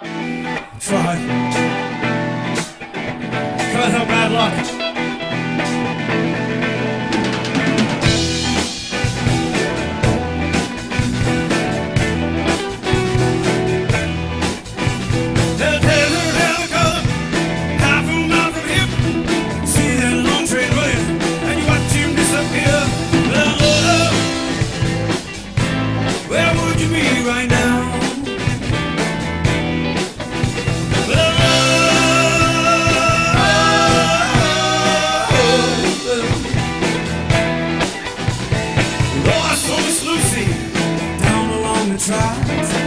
Five. Come on, no bad luck. lights.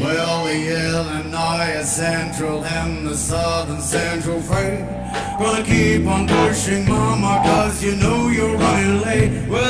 Well, the Illinois Central and the Southern Central Freight Gonna keep on pushing, mama, cause you know you're running late. Well,